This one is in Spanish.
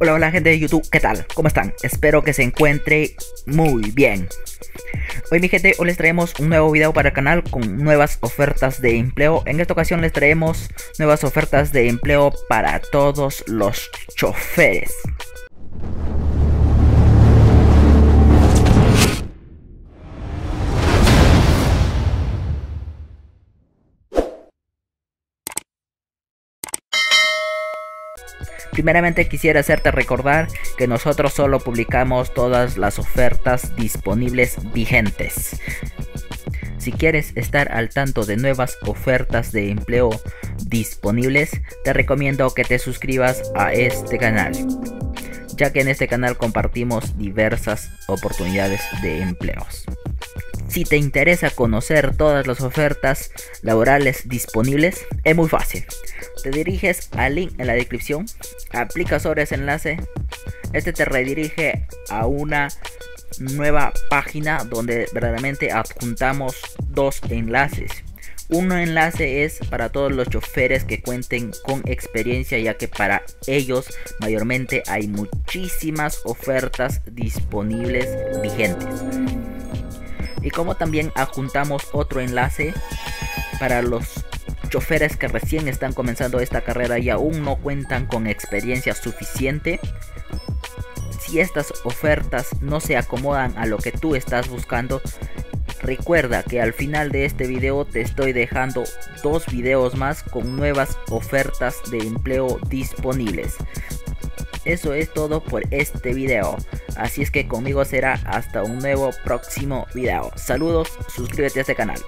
Hola, hola gente de YouTube, ¿qué tal? ¿Cómo están? Espero que se encuentre muy bien. Hoy mi gente, hoy les traemos un nuevo video para el canal con nuevas ofertas de empleo. En esta ocasión les traemos nuevas ofertas de empleo para todos los choferes. Primeramente quisiera hacerte recordar que nosotros solo publicamos todas las ofertas disponibles vigentes. Si quieres estar al tanto de nuevas ofertas de empleo disponibles, te recomiendo que te suscribas a este canal, ya que en este canal compartimos diversas oportunidades de empleos. Si te interesa conocer todas las ofertas laborales disponibles, es muy fácil. Te diriges al link en la descripción, aplicas sobre ese enlace, este te redirige a una nueva página donde verdaderamente adjuntamos dos enlaces. Un enlace es para todos los choferes que cuenten con experiencia ya que para ellos mayormente hay muchísimas ofertas disponibles vigentes y como también adjuntamos otro enlace para los choferes que recién están comenzando esta carrera y aún no cuentan con experiencia suficiente. Si estas ofertas no se acomodan a lo que tú estás buscando, recuerda que al final de este video te estoy dejando dos videos más con nuevas ofertas de empleo disponibles. Eso es todo por este video. Así es que conmigo será hasta un nuevo próximo video. Saludos, suscríbete a este canal.